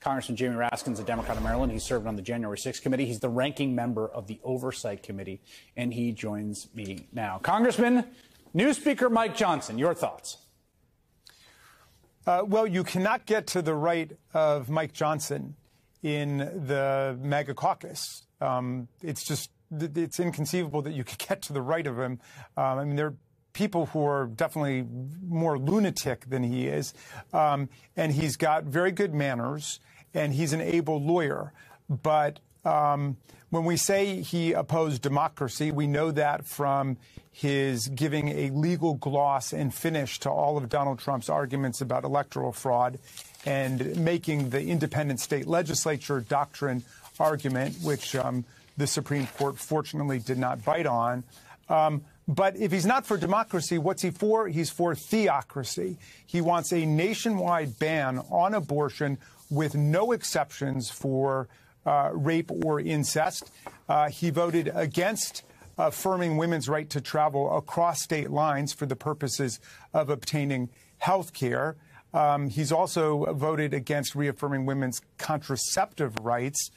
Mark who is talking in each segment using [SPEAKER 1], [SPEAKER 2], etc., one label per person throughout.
[SPEAKER 1] Congressman Jamie Raskin's a Democrat of Maryland. He served on the January 6th committee. He's the ranking member of the Oversight Committee, and he joins me now. Congressman, new Speaker Mike Johnson, your thoughts?
[SPEAKER 2] Uh, well, you cannot get to the right of Mike Johnson in the MAGA caucus. Um, it's just it's inconceivable that you could get to the right of him. Um, I mean, there are people who are definitely more lunatic than he is, um, and he's got very good manners, and he's an able lawyer. But um, when we say he opposed democracy, we know that from his giving a legal gloss and finish to all of Donald Trump's arguments about electoral fraud and making the independent state legislature doctrine argument, which um, the Supreme Court fortunately did not bite on. Um, but if he's not for democracy, what's he for? He's for theocracy. He wants a nationwide ban on abortion with no exceptions for uh, rape or incest. Uh, he voted against affirming women's right to travel across state lines for the purposes of obtaining health care. Um, he's also voted against reaffirming women's contraceptive rights.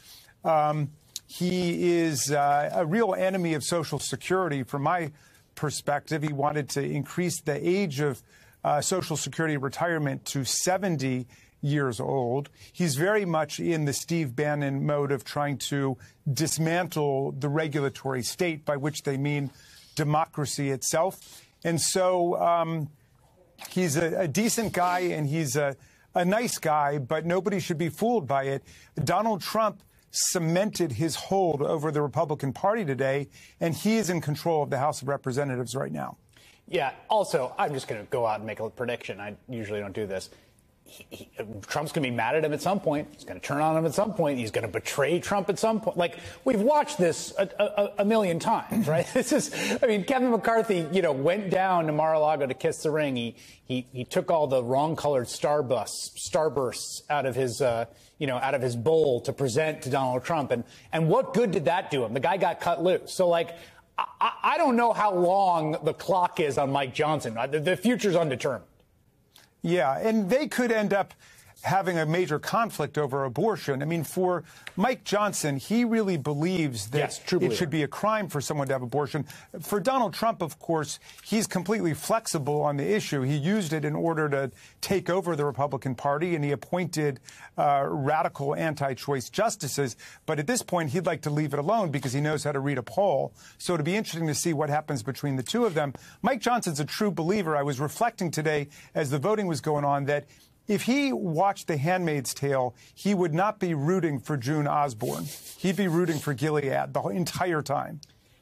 [SPEAKER 2] Um, he is uh, a real enemy of Social Security from my perspective. He wanted to increase the age of uh, Social Security retirement to 70 years old. He's very much in the Steve Bannon mode of trying to dismantle the regulatory state, by which they mean democracy itself. And so um, he's a, a, decent guy and he's a, a nice guy, but nobody should be fooled by it. Donald Trump cemented his hold over the Republican Party today, and he is in control of the House of Representatives right now.
[SPEAKER 1] Yeah. Also, I'm just going to go out and make a prediction. I usually don't do this he, Trump's going to be mad at him at some point. He's going to turn on him at some point. He's going to betray Trump at some point. Like we've watched this a, a, a, million times, right? this is, I mean, Kevin McCarthy, you know, went down to Mar-a-Lago to kiss the ring. He he he took all the wrong-colored starbursts starbursts out of his, uh, you know, out of his bowl to present to Donald Trump. And and what good did that do him? The guy got cut loose. So like. I, I don't know how long the clock is on Mike Johnson. The, the future's undetermined.
[SPEAKER 2] Yeah, and they could end up having a major conflict over abortion. I mean, for Mike Johnson, he really believes that
[SPEAKER 1] yes,
[SPEAKER 2] it should be a crime for someone to have abortion. For Donald Trump, of course, he's completely flexible on the issue. He used it in order to take over the Republican Party, and he appointed uh, radical anti-choice justices. But at this point, he'd like to leave it alone because he knows how to read a poll. So it'll be interesting to see what happens between the two of them. Mike Johnson's a true believer. I was reflecting today as the voting was going on that if he watched The Handmaid's Tale, he would not be rooting for June Osborne. He'd be rooting for Gilead the entire time.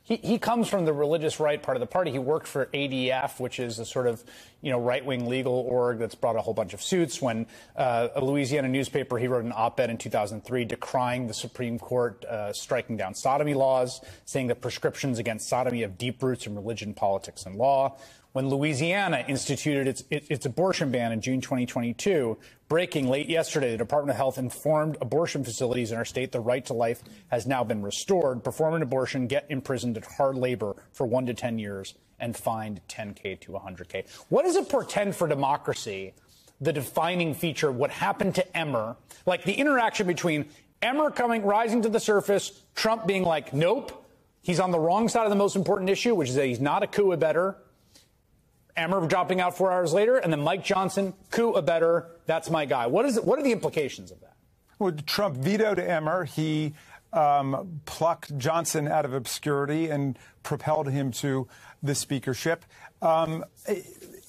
[SPEAKER 1] He, he comes from the religious right part of the party. He worked for ADF, which is a sort of, you know, right-wing legal org that's brought a whole bunch of suits. When uh, a Louisiana newspaper, he wrote an op-ed in 2003 decrying the Supreme Court uh, striking down sodomy laws, saying that prescriptions against sodomy have deep roots in religion, politics, and law when Louisiana instituted its, its abortion ban in June 2022, breaking late yesterday, the Department of Health informed abortion facilities in our state the right to life has now been restored. Perform an abortion, get imprisoned at hard labor for one to 10 years, and fined 10K to 100K. What does it portend for democracy? The defining feature, of what happened to Emmer, like the interaction between Emmer coming, rising to the surface, Trump being like, nope, he's on the wrong side of the most important issue, which is that he's not a coup better Emmer dropping out four hours later, and then Mike Johnson, coup a better, that's my guy. What is it, what are the implications of that?
[SPEAKER 2] Well, Trump vetoed Emmer. He um, plucked Johnson out of obscurity and propelled him to the speakership. Um,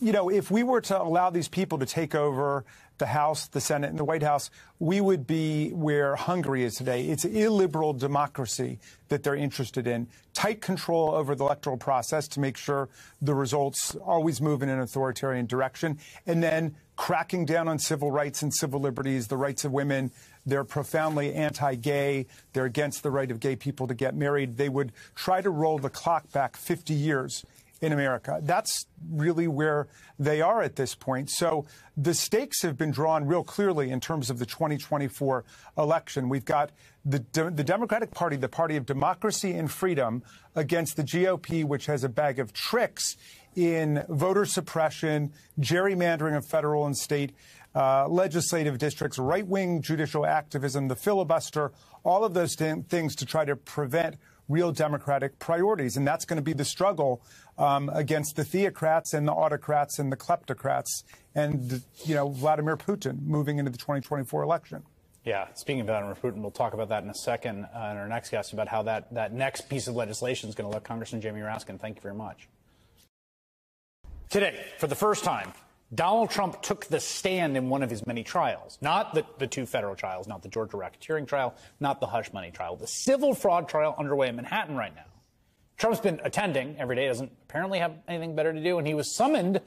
[SPEAKER 2] you know, if we were to allow these people to take over the House, the Senate, and the White House, we would be where Hungary is today. It's illiberal democracy that they're interested in. Tight control over the electoral process to make sure the results always move in an authoritarian direction. And then cracking down on civil rights and civil liberties, the rights of women. They're profoundly anti gay. They're against the right of gay people to get married. They would try to roll the clock back 50 years in America. That's really where they are at this point. So the stakes have been drawn real clearly in terms of the 2024 election. We've got the, the Democratic Party, the party of democracy and freedom, against the GOP, which has a bag of tricks in voter suppression, gerrymandering of federal and state uh, legislative districts, right wing judicial activism, the filibuster, all of those things to try to prevent real democratic priorities. And that's going to be the struggle um, against the theocrats and the autocrats and the kleptocrats and, you know, Vladimir Putin moving into the 2024 election.
[SPEAKER 1] Yeah, speaking of Vladimir Putin, we'll talk about that in a second uh, in our next guest about how that, that next piece of legislation is going to look. Congressman Jamie Raskin, thank you very much. Today, for the first time, Donald Trump took the stand in one of his many trials. Not the, the two federal trials, not the Georgia racketeering trial, not the hush money trial, the civil fraud trial underway in Manhattan right now. Trump's been attending every day, doesn't apparently have anything better to do, and he was summoned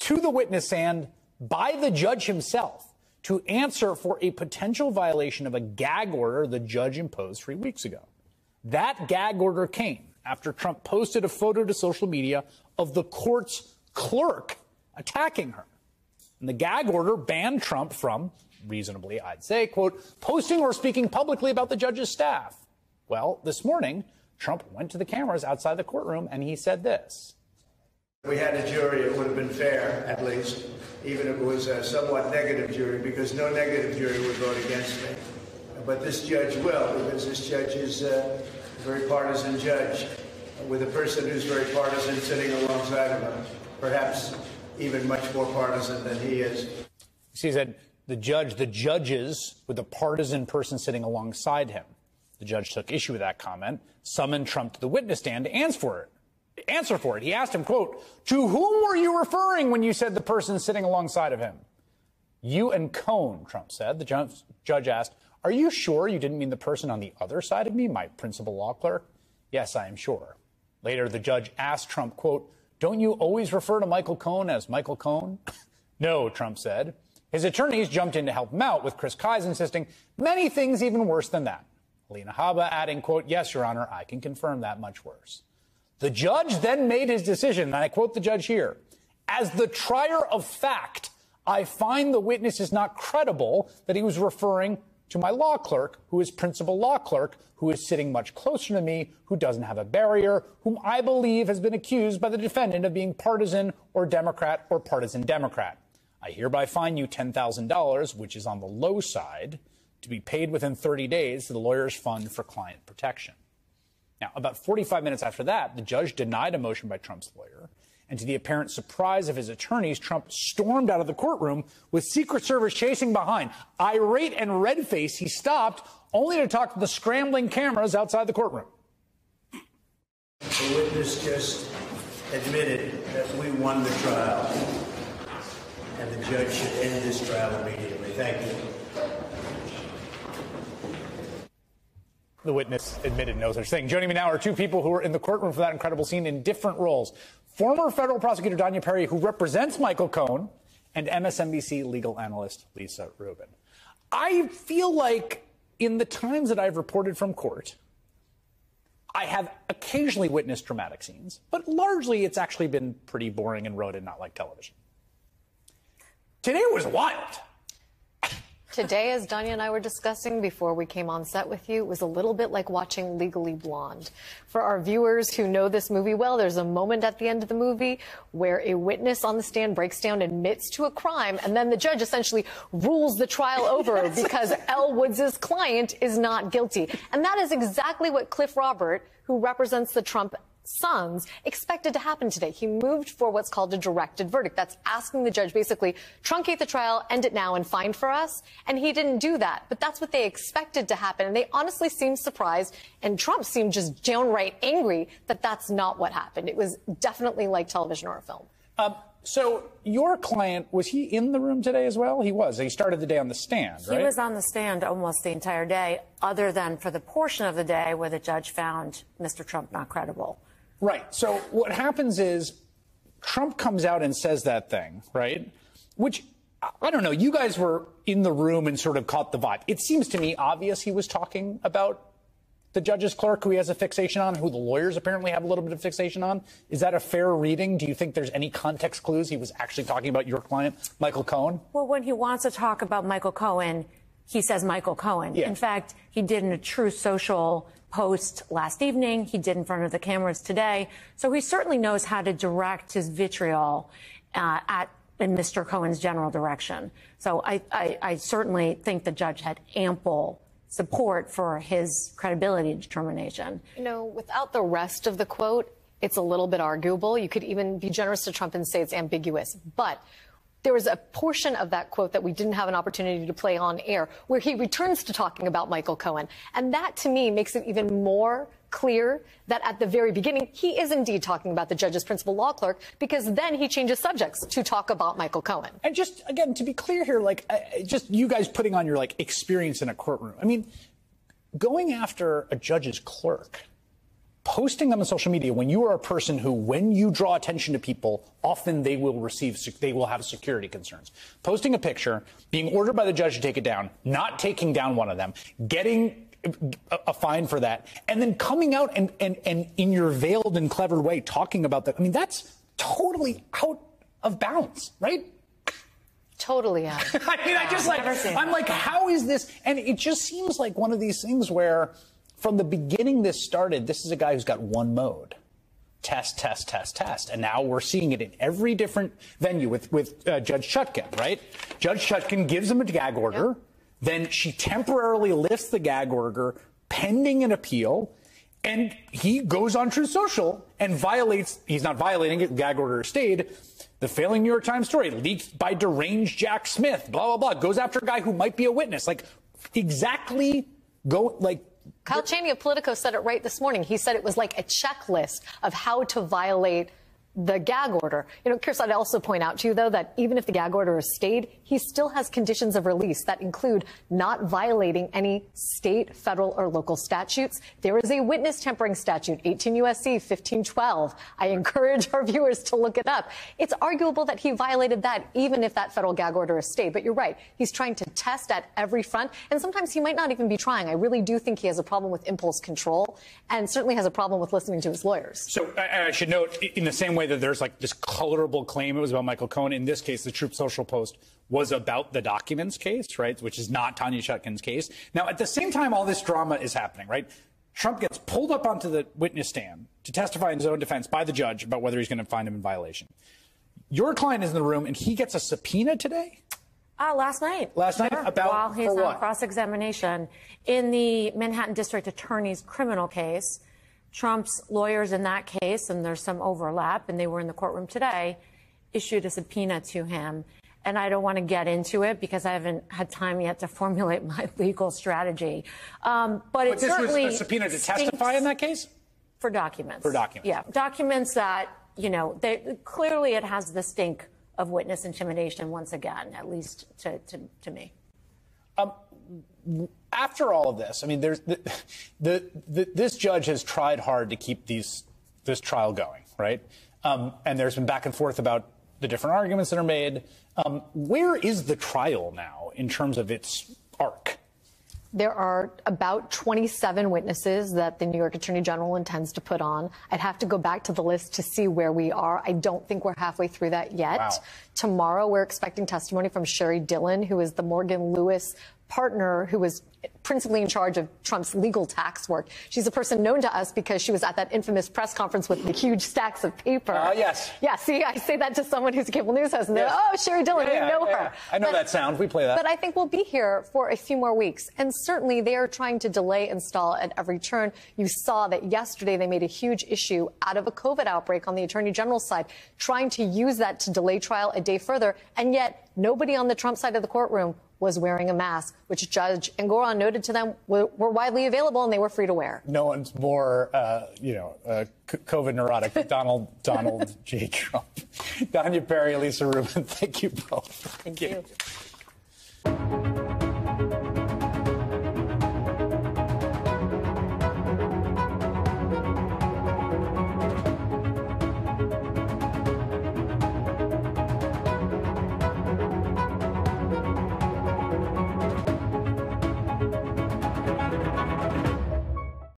[SPEAKER 1] to the witness stand by the judge himself to answer for a potential violation of a gag order the judge imposed three weeks ago. That gag order came after Trump posted a photo to social media of the court's clerk attacking her. And the gag order banned Trump from, reasonably, I'd say, quote, posting or speaking publicly about the judge's staff. Well, this morning, Trump went to the cameras outside the courtroom and he said this.
[SPEAKER 3] If we had a jury, it would have been fair, at least, even if it was a somewhat negative jury, because no negative jury would vote against me. But this judge will, because this judge is a very partisan judge, with a person who's very partisan sitting alongside of him, perhaps even much more partisan than he is.
[SPEAKER 1] He said the judge, the judges, with a partisan person sitting alongside him. The judge took issue with that comment, summoned Trump to the witness stand to answer for it. Answer for it. He asked him, quote, to whom were you referring when you said the person sitting alongside of him? You and Cohen, Trump said. The judge asked, are you sure you didn't mean the person on the other side of me, my principal law clerk? Yes, I am sure. Later, the judge asked Trump, quote, don't you always refer to Michael Cohen as Michael Cohen? no, Trump said. His attorneys jumped in to help him out, with Chris Kise insisting many things even worse than that. Alina Habba adding, quote, yes, Your Honor, I can confirm that much worse. The judge then made his decision, and I quote the judge here, as the trier of fact, I find the witness is not credible that he was referring to my law clerk, who is principal law clerk, who is sitting much closer to me, who doesn't have a barrier, whom I believe has been accused by the defendant of being partisan or Democrat or partisan Democrat. I hereby fine you $10,000, which is on the low side, to be paid within 30 days to the lawyer's fund for client protection. Now, about 45 minutes after that, the judge denied a motion by Trump's lawyer. And to the apparent surprise of his attorneys, Trump stormed out of the courtroom with Secret Service chasing behind. Irate and red faced, he stopped only to talk to the scrambling cameras outside the courtroom.
[SPEAKER 3] The witness just admitted that we won the trial, and the judge should end this trial immediately. Thank you.
[SPEAKER 1] The witness admitted no such thing. Joining me now are two people who were in the courtroom for that incredible scene in different roles. Former federal prosecutor Danya Perry, who represents Michael Cohen, and MSNBC legal analyst Lisa Rubin. I feel like in the times that I've reported from court, I have occasionally witnessed dramatic scenes, but largely it's actually been pretty boring and rote and not like television. Today was wild.
[SPEAKER 4] Today, as Danya and I were discussing before we came on set with you, was a little bit like watching Legally Blonde. For our viewers who know this movie well, there's a moment at the end of the movie where a witness on the stand breaks down, admits to a crime, and then the judge essentially rules the trial over because Elle Woods' client is not guilty. And that is exactly what Cliff Robert, who represents the Trump sons expected to happen today. He moved for what's called a directed verdict. That's asking the judge basically truncate the trial, end it now, and find for us. And he didn't do that. But that's what they expected to happen. And they honestly seemed surprised. And Trump seemed just downright angry that that's not what happened. It was definitely like television or a film.
[SPEAKER 1] Um, so your client was he in the room today as well? He was. He started the day on the stand, right?
[SPEAKER 5] He was on the stand almost the entire day, other than for the portion of the day where the judge found Mr. Trump not credible.
[SPEAKER 1] Right. So what happens is Trump comes out and says that thing, right? Which I don't know. You guys were in the room and sort of caught the vibe. It seems to me obvious he was talking about the judge's clerk who he has a fixation on, who the lawyers apparently have a little bit of fixation on. Is that a fair reading? Do you think there's any context clues he was actually talking about your client, Michael Cohen?
[SPEAKER 5] Well, when he wants to talk about Michael Cohen, he says Michael Cohen. Yeah. In fact, he did in a Truth Social post last evening. He did in front of the cameras today. So he certainly knows how to direct his vitriol uh, at in Mr. Cohen's general direction. So I, I, I certainly think the judge had ample support for his credibility determination.
[SPEAKER 4] You know, without the rest of the quote, it's a little bit arguable. You could even be generous to Trump and say it's ambiguous. But there was a portion of that quote that we didn't have an opportunity to play on air where he returns to talking about Michael Cohen. And that to me makes it even more clear that at the very beginning, he is indeed talking about the judge's principal law clerk because then he changes subjects to talk about Michael Cohen.
[SPEAKER 1] And just again, to be clear here, like uh, just you guys putting on your like experience in a courtroom. I mean, going after a judge's clerk posting them on social media when you are a person who, when you draw attention to people, often they will receive, they will have security concerns. Posting a picture, being ordered by the judge to take it down, not taking down one of them, getting a fine for that, and then coming out and, and, and in your veiled and clever way talking about that. I mean, that's totally out of bounds, right?
[SPEAKER 4] Totally out.
[SPEAKER 1] I mean, I just like, I'm like, how is this? And it just seems like one of these things where, from the beginning this started, this is a guy who's got one mode. Test, test, test, test. And now we're seeing it in every different venue with, with uh, Judge Chutkan, right? Judge Chutkan gives him a gag order. Yep. Then she temporarily lifts the gag order pending an appeal. And he goes on Truth Social and violates, he's not violating it, gag order stayed. The failing New York Times story leaked by deranged Jack Smith, blah, blah, blah, goes after a guy who might be a witness. Like, exactly go, like,
[SPEAKER 4] Kyle Cheney of Politico said it right this morning. He said it was like a checklist of how to violate the gag order. You know, Chris, I'd also point out to you, though, that even if the gag order is stayed, he still has conditions of release that include not violating any state, federal, or local statutes. There is a witness tampering statute, 18 U.S.C. 1512. I encourage our viewers to look it up. It's arguable that he violated that even if that federal gag order is stayed. But you're right. He's trying to test at every front. And sometimes he might not even be trying. I really do think he has a problem with impulse control and certainly has a problem with listening to his lawyers.
[SPEAKER 1] So I, I should note, in the same way that there's like this colorable claim it was about Michael Cohen. In this case, the Truth Social post was about the documents case, right? Which is not Tanya Chutkan's case. Now, at the same time, all this drama is happening, right? Trump gets pulled up onto the witness stand to testify in his own defense by the judge about whether he's going to find him in violation. Your client is in the room, and he gets a subpoena today.
[SPEAKER 5] Uh, last night.
[SPEAKER 1] Last night about
[SPEAKER 5] while he's
[SPEAKER 1] on
[SPEAKER 5] cross-examination in the Manhattan District Attorney's criminal case. Trump's lawyers in that case, and there's some overlap, and they were in the courtroom today, issued a subpoena to him. And I don't want to get into it because I haven't had time yet to formulate my legal strategy. Um, but,
[SPEAKER 1] but
[SPEAKER 5] it
[SPEAKER 1] this
[SPEAKER 5] certainly
[SPEAKER 1] was a subpoena to testify in that case?
[SPEAKER 5] For documents.
[SPEAKER 1] For documents.
[SPEAKER 5] Yeah, documents that, you know, they, clearly it has the stink of witness intimidation once again, at least to, to, to me.
[SPEAKER 1] Um, after all of this, I mean, there's the, the, the, this judge has tried hard to keep these this trial going, right? Um, and there's been back and forth about the different arguments that are made. Um, where is the trial now in terms of its arc?
[SPEAKER 4] There are about 27 witnesses that the New York Attorney General intends to put on. I'd have to go back to the list to see where we are. I don't think we're halfway through that yet.
[SPEAKER 1] Wow.
[SPEAKER 4] Tomorrow, we're expecting testimony from Sheri Dillon, who is the Morgan Lewis partner who was principally in charge of Trump's legal tax work. She's a person known to us because she was at that infamous press conference with the huge stacks of paper.
[SPEAKER 1] Uh, yes.
[SPEAKER 4] Yeah, see, I say that to someone who's a cable news host, and they're, yes. oh, Sheri Dillon,
[SPEAKER 1] yeah,
[SPEAKER 4] we know
[SPEAKER 1] yeah.
[SPEAKER 4] her.
[SPEAKER 1] I know
[SPEAKER 4] but,
[SPEAKER 1] that sound. We play that.
[SPEAKER 4] But I think we'll be here for a few more weeks. And certainly they are trying to delay and stall at every turn. You saw that yesterday they made a huge issue out of a COVID outbreak on the Attorney General's side, trying to use that to delay trial a day further. And yet nobody on the Trump side of the courtroom was wearing a mask, which Judge Engoron noted to them were, were, widely available and they were free to wear.
[SPEAKER 1] No one's more, uh, you know, uh, COVID neurotic than Donald Donald J. Trump. Danya Perry, Elisa Rubin, thank you both.
[SPEAKER 4] Thank, thank you. you.